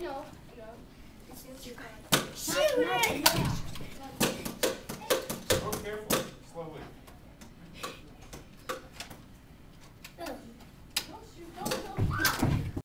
know. No. know.